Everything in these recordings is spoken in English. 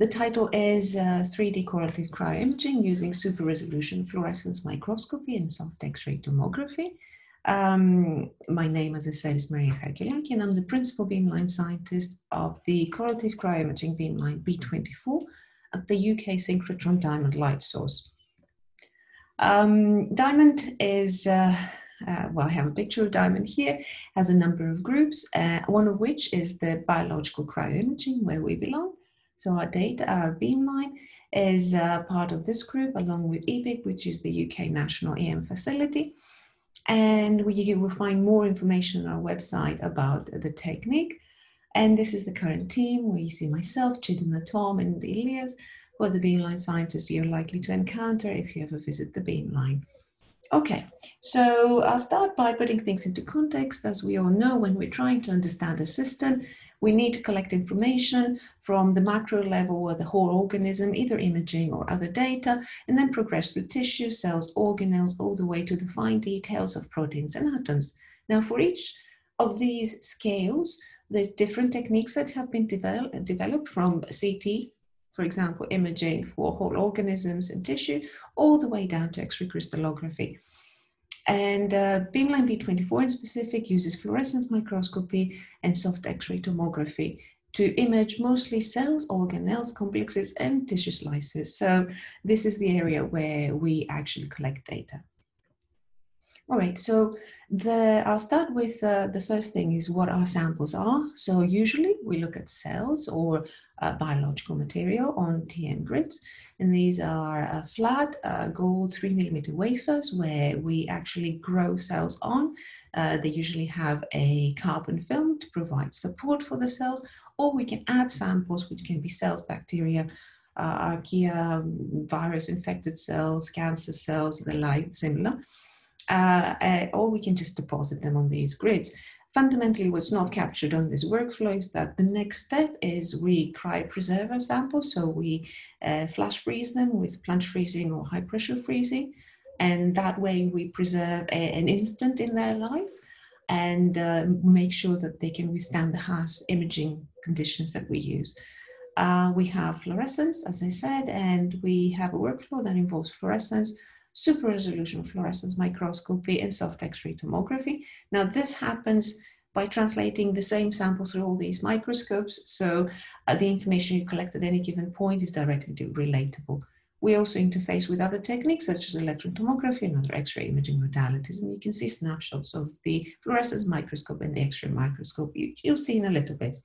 The title is uh, 3D correlative cryoimaging using super resolution fluorescence microscopy and soft X-ray tomography. Um, my name, as I said, is Maria Harkiolaki, and I'm the principal beamline scientist of the correlative cryoimaging beamline B24 at the UK synchrotron diamond light source. Um, diamond is, uh, uh, well, I have a picture of diamond here, has a number of groups, uh, one of which is the biological cryoimaging, where we belong. So our data, our beamline, is uh, part of this group, along with EBIC, which is the UK National EM facility. And we will find more information on our website about the technique. And this is the current team where you see myself, Chidinma Tom, and Elias, who are the Beamline scientists you're likely to encounter if you ever visit the Beamline. Okay, so I'll start by putting things into context. As we all know, when we're trying to understand a system, we need to collect information from the macro level or the whole organism, either imaging or other data, and then progress through tissue, cells, organelles, all the way to the fine details of proteins and atoms. Now, for each of these scales, there's different techniques that have been develop, developed from CT, for example, imaging for whole organisms and tissue, all the way down to X-ray crystallography. And uh, Beamline B24 in specific uses fluorescence microscopy and soft X-ray tomography to image mostly cells, organelles, complexes, and tissue slices. So this is the area where we actually collect data. All right, so the, I'll start with uh, the first thing is what our samples are. So usually we look at cells or uh, biological material on TEM grids. And these are uh, flat uh, gold three millimeter wafers where we actually grow cells on. Uh, they usually have a carbon film to provide support for the cells, or we can add samples, which can be cells, bacteria, archaea, virus infected cells, cancer cells, the like, similar uh, uh, or we can just deposit them on these grids. Fundamentally, what's not captured on this workflow is that the next step is we cryopreserve our samples. So we uh, flash freeze them with plunge freezing or high pressure freezing. And that way we preserve a, an instant in their life and uh, make sure that they can withstand the harsh imaging conditions that we use. Uh, we have fluorescence, as I said, and we have a workflow that involves fluorescence, super resolution fluorescence microscopy, and soft X-ray tomography. Now this happens by translating the same sample through all these microscopes, so uh, the information you collect at any given point is directly relatable. We also interface with other techniques such as electron tomography and other X-ray imaging modalities, and you can see snapshots of the fluorescence microscope and the X-ray microscope. You, you'll see in a little bit.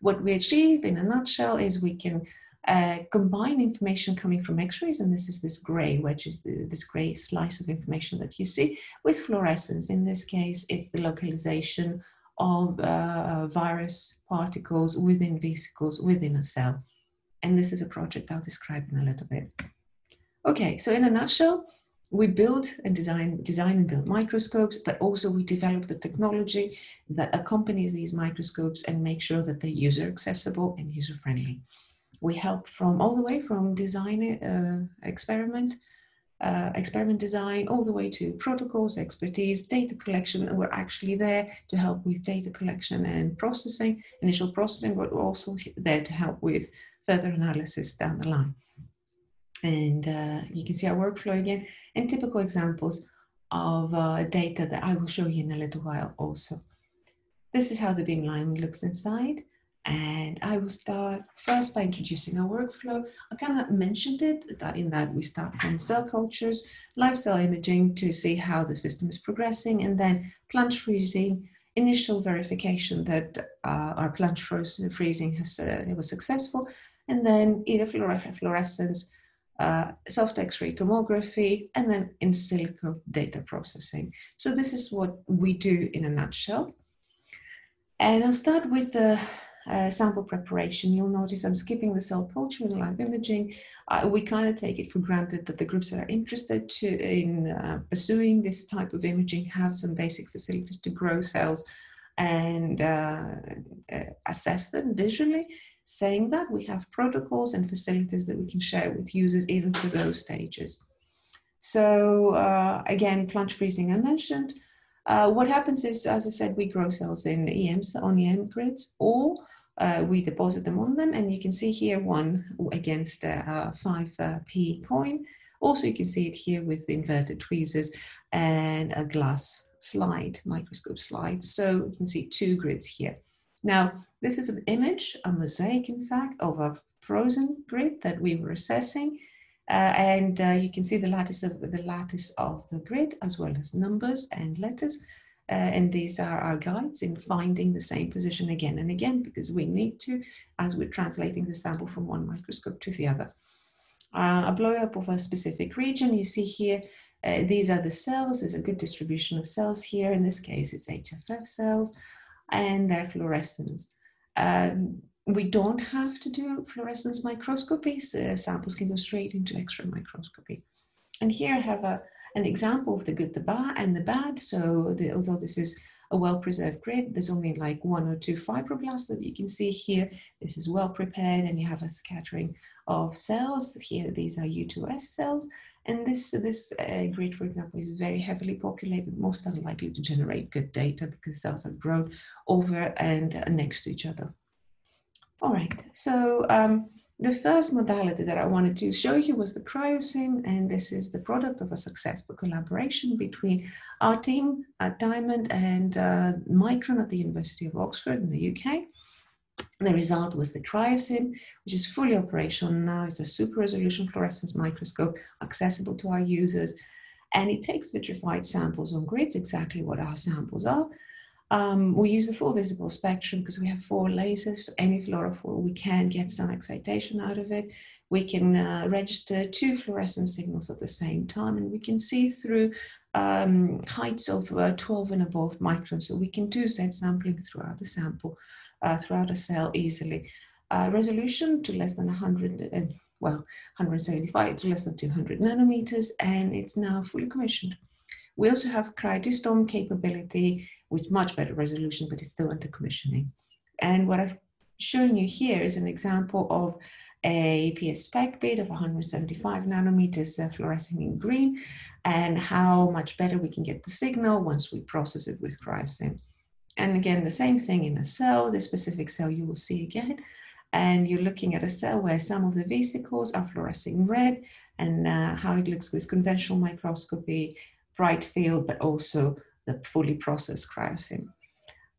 What we achieve in a nutshell is we can uh, combine information coming from x-rays, and this is this gray, which is the, this gray slice of information that you see, with fluorescence. In this case, it's the localization of uh, virus particles within vesicles within a cell. And this is a project I'll describe in a little bit. Okay, so in a nutshell, we build and design, design and build microscopes, but also we develop the technology that accompanies these microscopes and make sure that they're user accessible and user friendly we help from all the way from design uh, experiment, uh, experiment design, all the way to protocols, expertise, data collection. And we're actually there to help with data collection and processing, initial processing, but we're also there to help with further analysis down the line. And uh, you can see our workflow again and typical examples of uh, data that I will show you in a little while also. This is how the beamline looks inside. And I will start first by introducing our workflow. I kind of mentioned it that in that we start from cell cultures, live cell imaging to see how the system is progressing, and then plunge freezing, initial verification that uh, our plunge freezing has uh, it was successful, and then either fluorescence, uh, soft X-ray tomography, and then in silico data processing. So this is what we do in a nutshell. And I'll start with the uh, sample preparation, you'll notice I'm skipping the cell culture and live imaging. Uh, we kind of take it for granted that the groups that are interested to, in uh, pursuing this type of imaging have some basic facilities to grow cells and uh, uh, assess them visually. Saying that, we have protocols and facilities that we can share with users even for those stages. So uh, again, plunge freezing I mentioned. Uh, what happens is, as I said, we grow cells in EMs on EM grids, or uh, we deposit them on them and you can see here one against a 5p coin. Also, you can see it here with the inverted tweezers and a glass slide, microscope slide. So you can see two grids here. Now, this is an image, a mosaic, in fact, of a frozen grid that we were assessing. Uh, and uh, you can see the lattice of the lattice of the grid as well as numbers and letters. Uh, and these are our guides in finding the same position again and again because we need to as we're translating the sample from one microscope to the other. Uh, a blow up of a specific region, you see here, uh, these are the cells, there's a good distribution of cells here, in this case it's HFF cells, and their fluorescence. Um, we don't have to do fluorescence microscopy, so samples can go straight into X-ray microscopy. And here I have a, an example of the good, the bad, and the bad. So the, although this is a well-preserved grid, there's only like one or two fibroblasts that you can see here. This is well prepared and you have a scattering of cells. Here, these are U2OS cells. And this, this uh, grid, for example, is very heavily populated, most unlikely to generate good data because cells have grown over and next to each other. All right, so um, the first modality that I wanted to show you was the cryosim, and this is the product of a successful collaboration between our team at Diamond and uh, Micron at the University of Oxford in the UK. The result was the cryosim, which is fully operational now. It's a super resolution fluorescence microscope accessible to our users, and it takes vitrified samples on grids, exactly what our samples are, um, we use the full visible spectrum because we have four lasers. So any fluorophore, we can get some excitation out of it. We can uh, register two fluorescent signals at the same time, and we can see through um, heights of uh, 12 and above microns. So we can do Z sampling throughout a sample, uh, throughout a cell easily. Uh, resolution to less than 100, uh, well, 175 to less than 200 nanometers, and it's now fully commissioned. We also have cryotistome capability with much better resolution, but it's still under commissioning. And what I've shown you here is an example of a PS-Speck bead of 175 nanometers uh, fluorescing in green and how much better we can get the signal once we process it with cryosim. And again, the same thing in a cell, the specific cell you will see again. And you're looking at a cell where some of the vesicles are fluorescing red and uh, how it looks with conventional microscopy, bright field, but also the fully processed cryosim.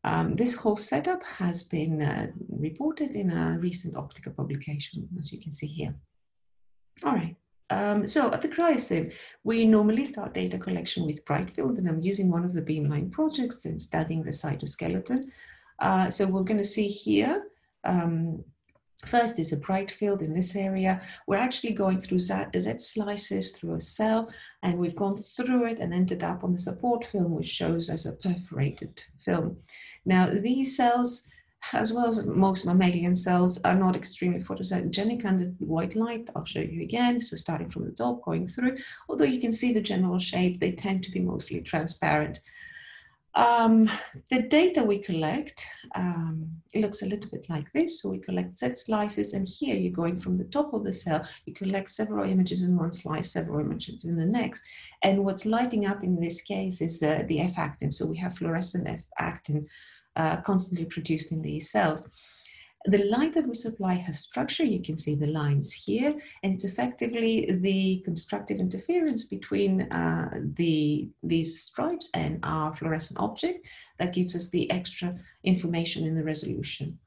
Um, this whole setup has been uh, reported in a recent optica publication, as you can see here. All right. Um, so at the cryosim, we normally start data collection with bright field, and I'm using one of the Beamline projects and studying the cytoskeleton. Uh, so we're going to see here um, First is a bright field in this area. We're actually going through Z, uh, Z slices through a cell, and we've gone through it and ended up on the support film, which shows as a perforated film. Now, these cells, as well as most mammalian cells, are not extremely photogenic under white light. I'll show you again. So starting from the top, going through, although you can see the general shape, they tend to be mostly transparent. Um, the data we collect, um, it looks a little bit like this. So we collect set slices, and here you're going from the top of the cell, you collect several images in one slice, several images in the next. And what's lighting up in this case is uh, the F actin. So we have fluorescent F actin uh, constantly produced in these cells. The light that we supply has structure. You can see the lines here, and it's effectively the constructive interference between uh, the, these stripes and our fluorescent object that gives us the extra information in the resolution.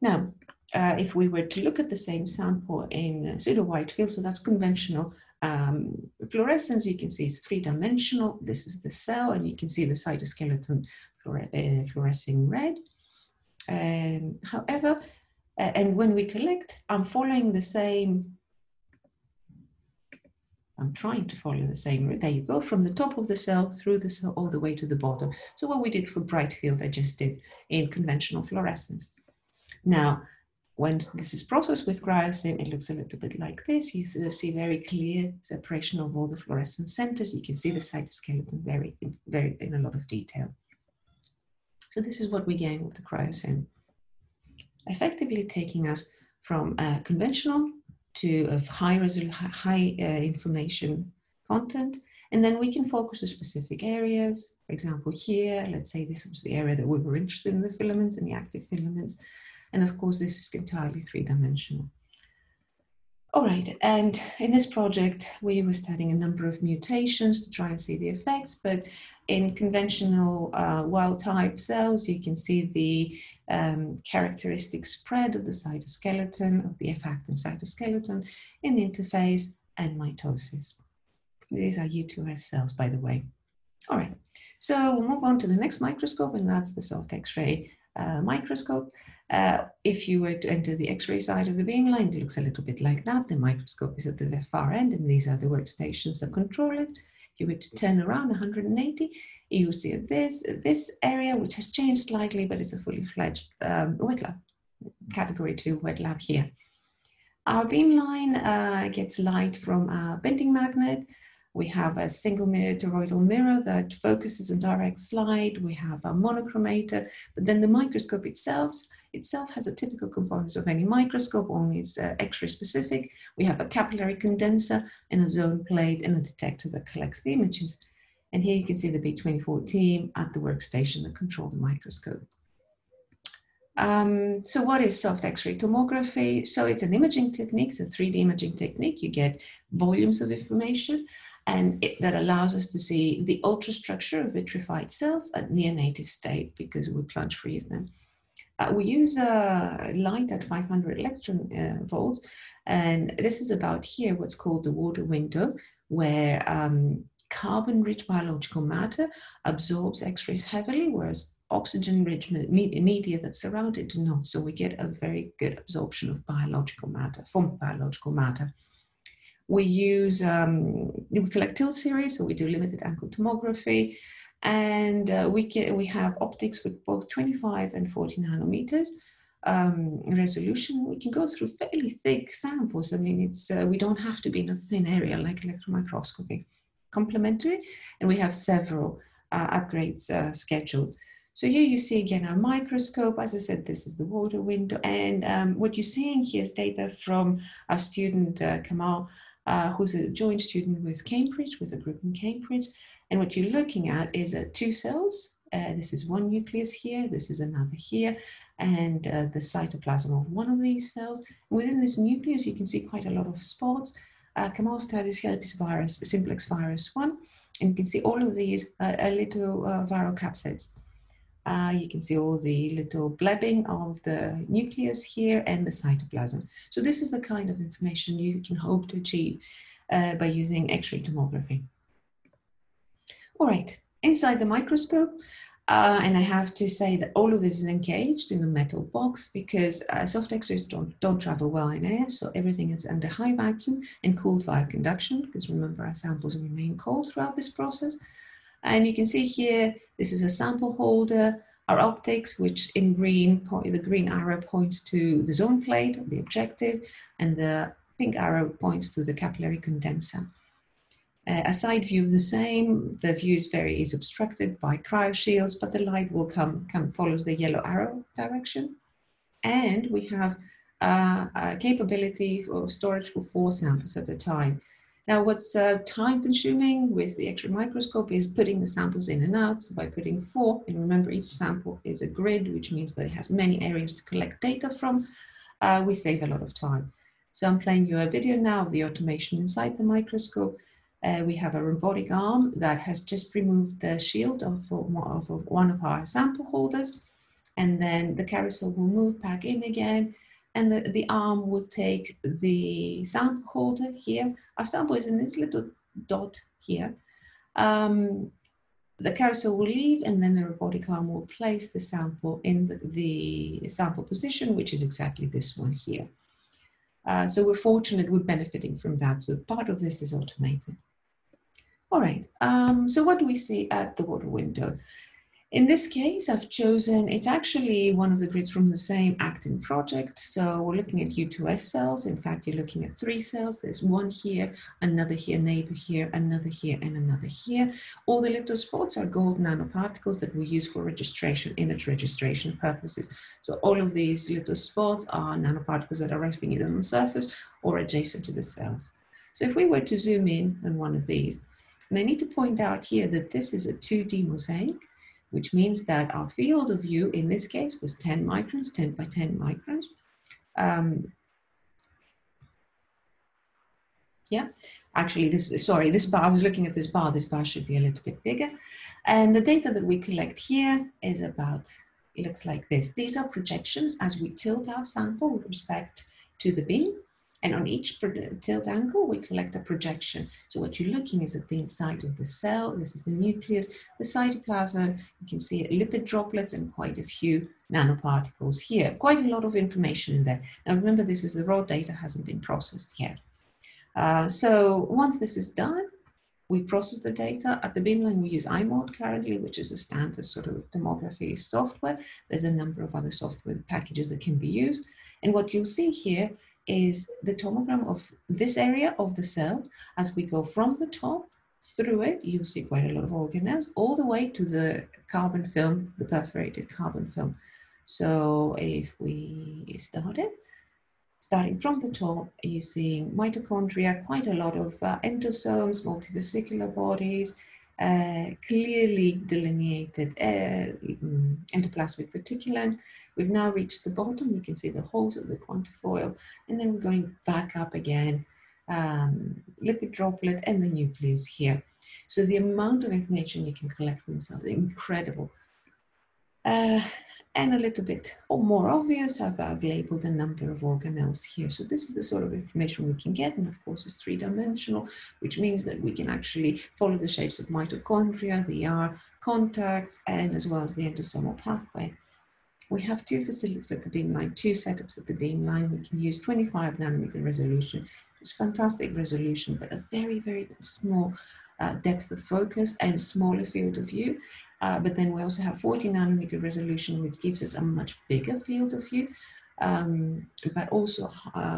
Now, uh, if we were to look at the same sample in pseudo widefield, so that's conventional um, fluorescence, you can see it's three-dimensional. This is the cell, and you can see the cytoskeleton fluore uh, fluorescing red. Um, however, uh, and when we collect, I'm following the same, I'm trying to follow the same route. There you go, from the top of the cell through the cell all the way to the bottom. So what we did for bright field, I just did in conventional fluorescence. Now, when this is processed with cryosim, it looks a little bit like this. You see very clear separation of all the fluorescent centers. You can see the cytoskeleton very, very in a lot of detail. So this is what we gain with the cryosim, effectively taking us from uh, conventional to a high, high uh, information content. And then we can focus on specific areas. For example, here, let's say this was the area that we were interested in the filaments and the actin filaments. And of course, this is entirely three-dimensional. All right, and in this project, we were studying a number of mutations to try and see the effects, but in conventional uh, wild type cells, you can see the um, characteristic spread of the cytoskeleton, of the F-actin cytoskeleton in the interphase and mitosis. These are U2OS cells, by the way. All right, so we'll move on to the next microscope, and that's the soft X-ray uh, microscope. Uh, if you were to enter the X-ray side of the beamline, it looks a little bit like that. The microscope is at the far end, and these are the workstations that control it. If you were to turn around 180, you see this, this area, which has changed slightly, but it's a fully fledged um, wet lab, category two wet lab here. Our beamline uh, gets light from a bending magnet, we have a single mirror toroidal mirror that focuses and directs light. We have a monochromator, but then the microscope itself, itself has a typical components of any microscope, only it's uh, X-ray specific. We have a capillary condenser and a zone plate and a detector that collects the images. And here you can see the B24 team at the workstation that control the microscope. Um, so what is soft X-ray tomography? So it's an imaging technique, it's a 3D imaging technique. You get volumes of information and it, that allows us to see the ultrastructure of vitrified cells at near native state because we plunge freeze them. Uh, we use a light at 500 electron uh, volts, and this is about here what's called the water window, where um, carbon-rich biological matter absorbs X-rays heavily, whereas oxygen-rich media that surround it do not. So we get a very good absorption of biological matter, from biological matter. We use, um, we collect tilt series, so we do limited angle tomography, and uh, we, can, we have optics with both 25 and 40 nanometers. Um, resolution, we can go through fairly thick samples. I mean, it's uh, we don't have to be in a thin area like electron microscopy. Complementary, and we have several uh, upgrades uh, scheduled. So here you see again our microscope. As I said, this is the water window, and um, what you're seeing here is data from our student uh, Kamal uh, who's a joint student with Cambridge, with a group in Cambridge. And what you're looking at is uh, two cells. Uh, this is one nucleus here, this is another here, and uh, the cytoplasm of one of these cells. And within this nucleus, you can see quite a lot of spots. Uh, Kamal studies herpes virus, simplex virus 1, and you can see all of these uh, little viral capsids. Uh, you can see all the little blebbing of the nucleus here and the cytoplasm. So this is the kind of information you can hope to achieve uh, by using X-ray tomography. All right, inside the microscope, uh, and I have to say that all of this is engaged in a metal box because uh, soft X-rays don't, don't travel well in air, so everything is under high vacuum and cooled via conduction, because remember our samples remain cold throughout this process. And you can see here, this is a sample holder, our optics, which in green, the green arrow points to the zone plate, the objective, and the pink arrow points to the capillary condenser. Uh, a side view the same. The view is very is obstructed by cryo shields, but the light will come, come follows the yellow arrow direction. And we have uh, a capability for storage for four samples at a time. Now, what's uh, time consuming with the X-ray microscope is putting the samples in and out. So by putting four, and remember each sample is a grid, which means that it has many areas to collect data from, uh, we save a lot of time. So I'm playing you a video now of the automation inside the microscope. Uh, we have a robotic arm that has just removed the shield of, of, of one of our sample holders. And then the carousel will move back in again and the, the arm will take the sample holder here. Our sample is in this little dot here. Um, the carousel will leave and then the robotic arm will place the sample in the, the sample position, which is exactly this one here. Uh, so we're fortunate, we're benefiting from that. So part of this is automated. All right, um, so what do we see at the water window? In this case, I've chosen, it's actually one of the grids from the same actin project. So we're looking at U2OS cells. In fact, you're looking at three cells. There's one here, another here, neighbor here, another here, and another here. All the little spots are gold nanoparticles that we use for registration, image registration purposes. So all of these little spots are nanoparticles that are resting either on the surface or adjacent to the cells. So if we were to zoom in on one of these, and I need to point out here that this is a 2D mosaic, which means that our field of view in this case was 10 microns, 10 by 10 microns. Um, yeah, actually this, sorry, this bar, I was looking at this bar, this bar should be a little bit bigger. And the data that we collect here is about, looks like this. These are projections as we tilt our sample with respect to the beam. And on each tilt angle, we collect a projection. So what you're looking is at the inside of the cell. This is the nucleus, the cytoplasm. You can see lipid droplets and quite a few nanoparticles here. Quite a lot of information in there. Now remember, this is the raw data, hasn't been processed yet. Uh, so once this is done, we process the data. At the Beamline, we use iMod currently, which is a standard sort of tomography software. There's a number of other software packages that can be used. And what you'll see here is the tomogram of this area of the cell. As we go from the top through it, you'll see quite a lot of organelles, all the way to the carbon film, the perforated carbon film. So if we start it, starting from the top, you're seeing mitochondria, quite a lot of uh, endosomes, multivesicular bodies, uh, clearly delineated uh, mm, endoplasmic reticulum. We've now reached the bottom. You can see the holes of the quantifoil, and then we're going back up again, um, lipid droplet and the nucleus here. So the amount of information you can collect from cells is incredible. Uh, and a little bit or more obvious, I've, I've, labeled a number of organelles here. So this is the sort of information we can get. And of course, it's three-dimensional, which means that we can actually follow the shapes of mitochondria, the R contacts, and as well as the endosomal pathway. We have two facilities at the beamline, two setups at the beamline. We can use 25 nanometer resolution. It's fantastic resolution, but a very, very small uh, depth of focus and smaller field of view. Uh, but then we also have 40 nanometer resolution, which gives us a much bigger field of view, um, but also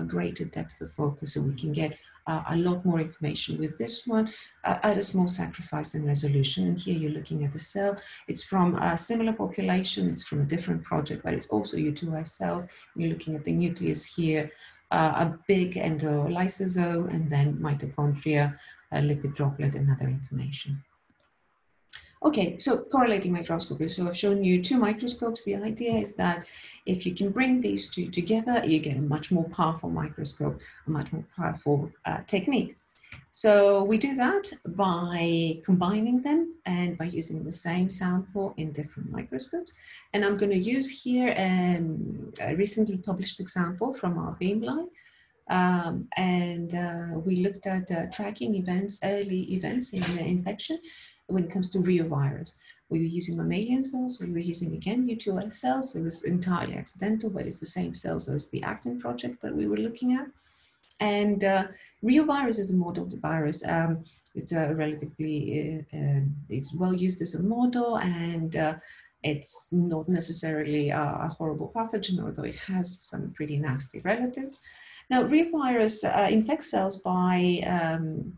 greater depth of focus. So we can get uh, a lot more information with this one uh, at a small sacrifice in resolution. And here you're looking at the cell. It's from a similar population. It's from a different project, but it's also U2OS cells. You're looking at the nucleus here, uh, a big endolysosome, and then mitochondria, a lipid droplet, and other information. Okay, so correlating microscopy. So I've shown you two microscopes. The idea is that if you can bring these two together, you get a much more powerful microscope, a much more powerful uh, technique. So we do that by combining them and by using the same sample in different microscopes. And I'm going to use here um, a recently published example from our beamline. Um, and uh, we looked at uh, tracking events, early events in the infection when it comes to reovirus. We were using mammalian cells, we were using again U2OS cells. It was entirely accidental, but it's the same cells as the actin project that we were looking at. And uh, reovirus is a model virus. Um, it's a relatively, uh, um, it's well used as a model and uh, it's not necessarily a, a, horrible pathogen, although it has some pretty nasty relatives. Now, reovirus uh, infects cells by um,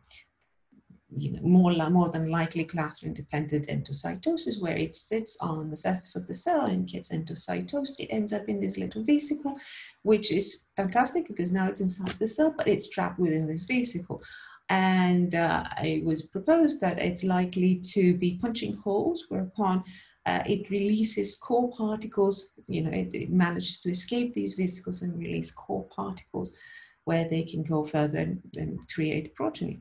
you know, more, more than likely clathrin-dependent endocytosis, where it sits on the surface of the cell and gets endocytosed. It ends up in this little vesicle, which is fantastic because now it's inside the cell, but it's trapped within this vesicle. And uh, it was proposed that it's likely to be punching holes, whereupon uh, it releases core particles, you know, it, it manages to escape these vesicles and release core particles where they can go further and, and create progeny.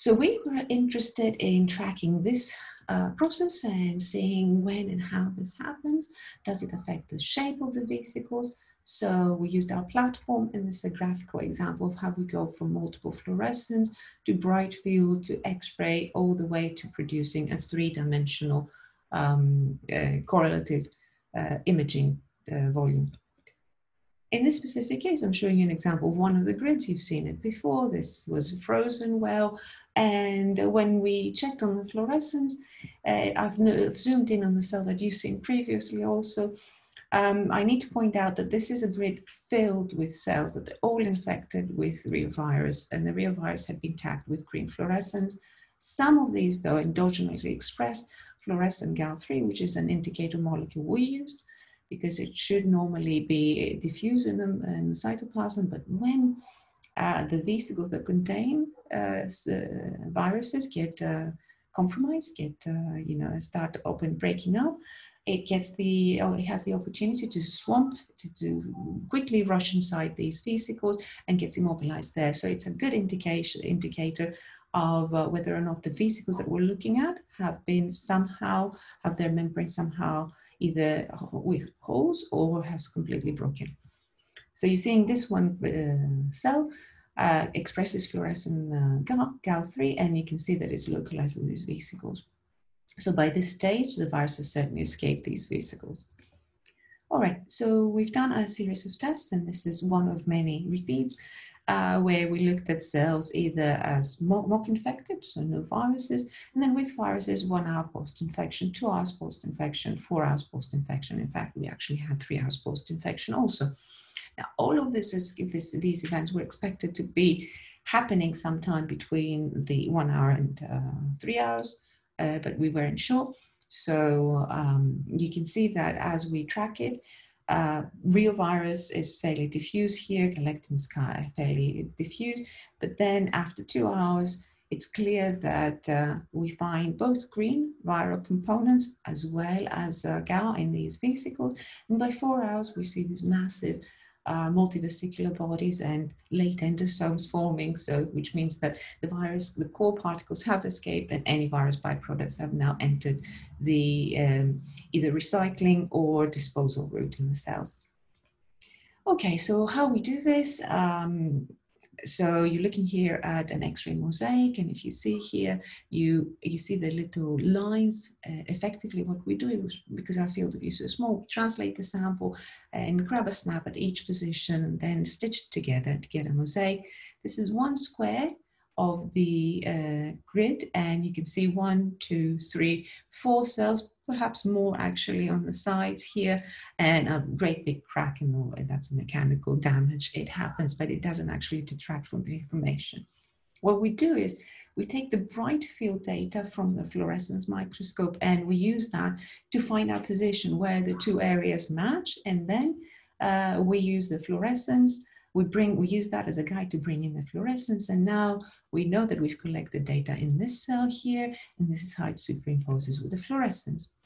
So we were interested in tracking this uh, process and seeing when and how this happens. Does it affect the shape of the vesicles? So we used our platform and this is a graphical example of how we go from multiple fluorescence to bright field to X-ray all the way to producing a three-dimensional um, uh, correlative uh, imaging uh, volume. In this specific case, I'm showing you an example of one of the grids. You've seen it before. This was a frozen well. And when we checked on the fluorescence, uh, I've, zoomed in on the cell that you've seen previously also. Um, I need to point out that this is a grid filled with cells that are all infected with reovirus, and the reovirus had been tagged with green fluorescence. Some of these, though, endogenously expressed fluorescent Gal3, which is an indicator molecule we used because it should normally be diffuse in the, in the cytoplasm. But when uh, the vesicles that contain uh, uh, viruses get uh, compromised, get, uh, you know, start open breaking up, it gets the, oh, it has the opportunity to swamp, to, to quickly rush inside these vesicles and gets immobilized there. So it's a good indication, indicator of uh, whether or not the vesicles that we're looking at have been somehow, have their membrane somehow either with holes or has completely broken. So you're seeing this one uh, cell uh, expresses fluorescent uh, GAL3 and you can see that it's localized in these vesicles. So by this stage, the virus has certainly escaped these vesicles. All right, so we've done a series of tests and this is one of many repeats uh, where we looked at cells either as mock infected, so no viruses, and then with viruses, one hour post-infection, two hours post-infection, four hours post-infection. In fact, we actually had three hours post-infection also. Now, all of this is, this, these events were expected to be happening sometime between the one hour and uh, three hours, uh, but we weren't sure. So um, you can see that as we track it, uh, virus is fairly diffuse here, galectins are fairly diffuse, but then after two hours, it's clear that uh, we find both green viral components as well as uh, GAL in these vesicles. And by four hours, we see these massive uh, multivesicular bodies and late endosomes forming, so which means that the virus, the core particles have escaped and any virus byproducts have now entered the um, either recycling or disposal route in the cells. Okay, so how we do this, um, so you're looking here at an X-ray mosaic, and if you see here, you you see the little lines. Uh, effectively, what we do is because our field of view is so small, we translate the sample and grab a snap at each position, and then stitch it together to get a mosaic. This is one square of the uh, grid, and you can see one, two, three, four cells perhaps more actually on the sides here and a great big crack in the way. That's mechanical damage. It happens, but it doesn't actually detract from the information. What we do is we take the bright field data from the fluorescence microscope and we use that to find our position where the two areas match. And then uh, we use the fluorescence we bring we use that as a guide to bring in the fluorescence and now we know that we've collected data in this cell here and this is how it superimposes with the fluorescence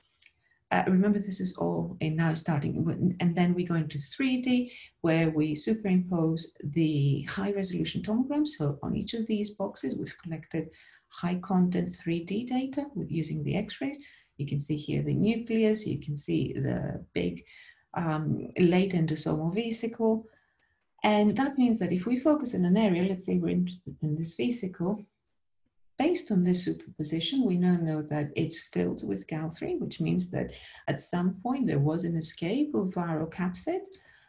uh, remember, this is all in now starting, and then we go into 3D where we superimpose the high resolution tomogram. So on each of these boxes, we've collected high content 3D data with using the X-rays. You can see here the nucleus, you can see the big um, late endosomal vesicle. And that means that if we focus in an area, let's say we're interested in this vesicle, Based on this superposition, we now know that it's filled with GAL3, which means that at some point there was an escape of viral capsids,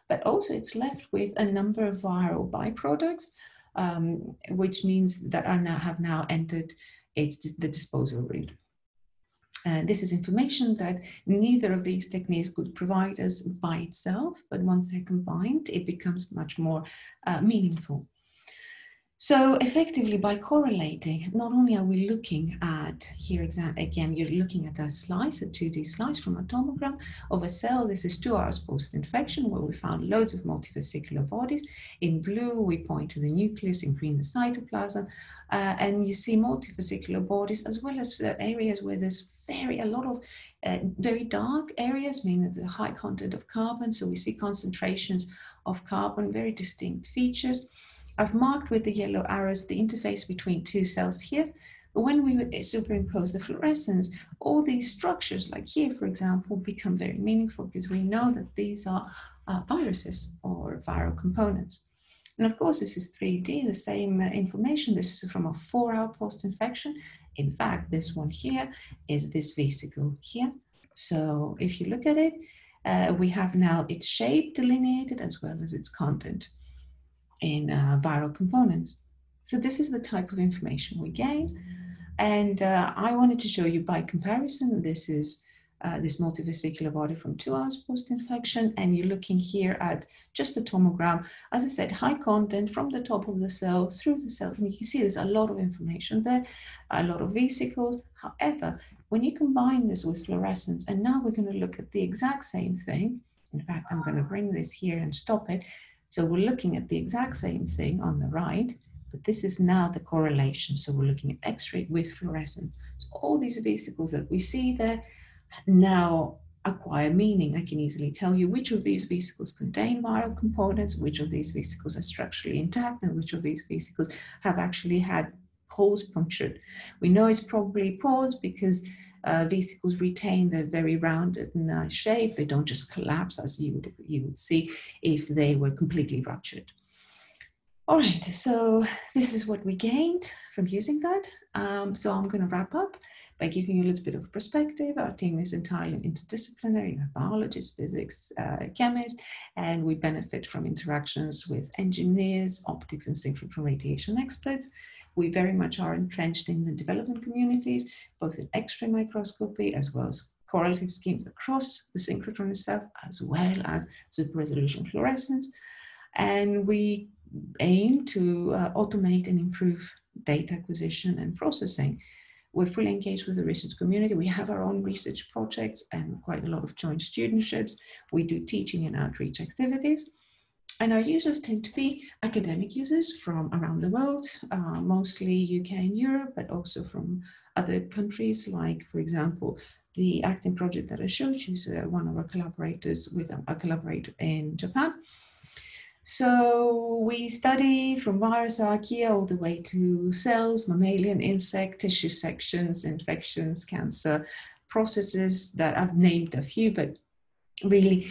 but also it's left with a number of viral byproducts, um, which means that are now have now entered its, the disposal route. This is information that neither of these techniques could provide us by itself, but once they're combined, it becomes much more uh, meaningful. So effectively by correlating, not only are we looking at here again, you're looking at a slice, a 2D slice from a tomogram of a cell. This is two hours post-infection where we found loads of multivesicular bodies. In blue, we point to the nucleus, in green, the cytoplasm. Uh, and you see multivesicular bodies as well as areas where there's very, a lot of uh, very dark areas, meaning the high content of carbon. So we see concentrations of carbon, very distinct features. I've marked with the yellow arrows the interface between two cells here. But when we superimpose the fluorescence, all these structures, like here, for example, become very meaningful because we know that these are uh, viruses or viral components. And of course, this is 3D, the same uh, information. This is from a four hour post infection. In fact, this one here is this vesicle here. So if you look at it, uh, we have now its shape delineated as well as its content in uh, viral components. So this is the type of information we gain. And uh, I wanted to show you by comparison, this is uh, this multivesicular body from two hours post-infection, and you're looking here at just the tomogram. As I said, high content from the top of the cell through the cells, and you can see there's a lot of information there, a lot of vesicles. However, when you combine this with fluorescence, and now we're going to look at the exact same thing. In fact, I'm going to bring this here and stop it. So we're looking at the exact same thing on the right, but this is now the correlation. So we're looking at X-ray with fluorescent. So all these vesicles that we see there now acquire meaning. I can easily tell you which of these vesicles contain viral components, which of these vesicles are structurally intact, and which of these vesicles have actually had pores punctured. We know it's probably pores because uh, vesicles retain their very rounded and nice shape. They don't just collapse as you would, you would see if they were completely ruptured. All right, so this is what we gained from using that. Um, so I'm going to wrap up by giving you a little bit of perspective. Our team is entirely interdisciplinary, you have biologists, physics, uh, chemists, and we benefit from interactions with engineers, optics and synchrotron radiation experts. We very much are entrenched in the development communities, both in X-ray microscopy as well as correlative schemes across the synchrotron itself, as well as super resolution fluorescence. And we aim to uh, automate and improve data acquisition and processing. We're fully engaged with the research community. We have our own research projects and quite a lot of joint studentships. We do teaching and outreach activities. And our users tend to be academic users from around the world, uh, mostly UK and Europe, but also from other countries, like, for example, the actin project that I showed you is uh, one of our collaborators with a, a collaborator in Japan. So we study from virus archaea all the way to cells, mammalian, insect, tissue sections, infections, cancer processes that I've named a few, but really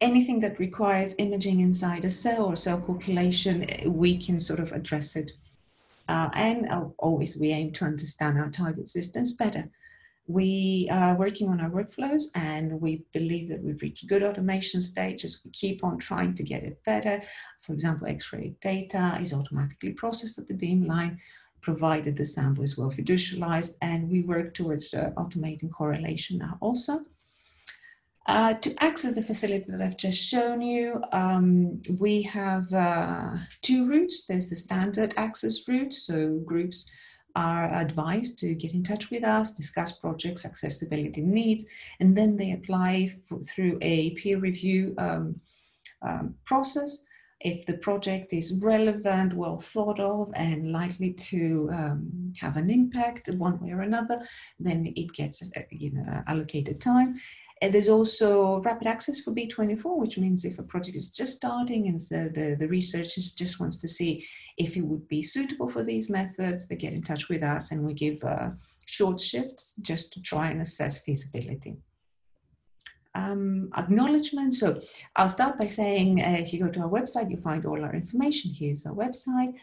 anything that requires imaging inside a cell or cell population, we can sort of address it. Uh, and uh, always we aim to understand our target systems better. We are working on our workflows and we believe that we've reached good automation stages. We keep on trying to get it better. For example, X-ray data is automatically processed at the beamline, provided the sample is well fiducialized, and we work towards uh, automating correlation now also. Uh, to access the facility that I've just shown you, um, we have uh, two routes. There's the standard access route, so groups are advised to get in touch with us, discuss projects, accessibility needs, and then they apply for, through a peer review um, um, process. If the project is relevant, well thought of, and likely to um, have an impact one way or another, then it gets uh, you know allocated time. And there's also rapid access for B24, which means if a project is just starting and so the, the researcher just wants to see if it would be suitable for these methods, they get in touch with us and we give uh, short shifts just to try and assess feasibility. Um, acknowledgement. So I'll start by saying uh, if you go to our website, you find all our information. Here's our website.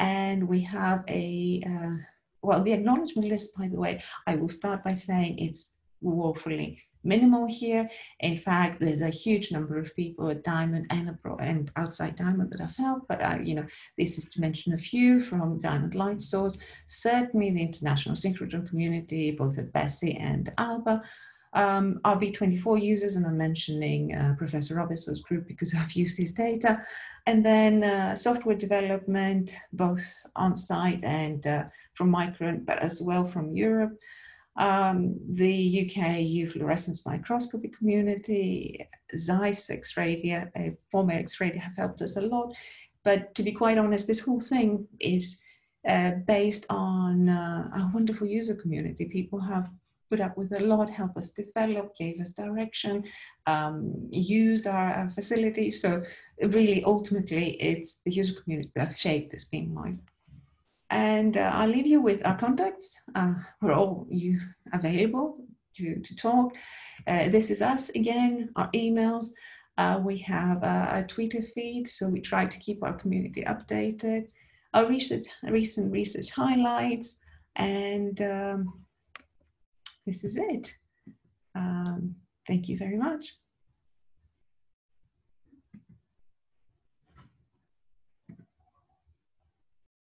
And we have a, uh, well, the acknowledgement list, by the way, I will start by saying it's woefully minimal here. In fact, there's a huge number of people at Diamond and abroad and outside Diamond that I've helped, but I, you know, this is to mention a few from Diamond Light Source, certainly the international synchrotron community, both at BESSY and ALBA. Um, RB24 users, and I'm mentioning uh, Professor Robiso's group because I've used his data. And then uh, software development, both on site and uh, from Micron, but as well from Europe. Um, the UK U fluorescence microscopy community, Zeiss X-Radia, a former X-Radia have helped us a lot. But to be quite honest, this whole thing is uh, based on uh, a wonderful user community. People have put up with a lot, helped us develop, gave us direction, um, used our, facilities. So really, ultimately, it's the user community that shaped this beamline. And uh, I'll leave you with our contacts. Uh, we're all you available to, to talk. Uh, this is us again, our emails. Uh, we have a, a, Twitter feed, so we try to keep our community updated. Our research, recent research highlights, and um, this is it. Um, thank you very much.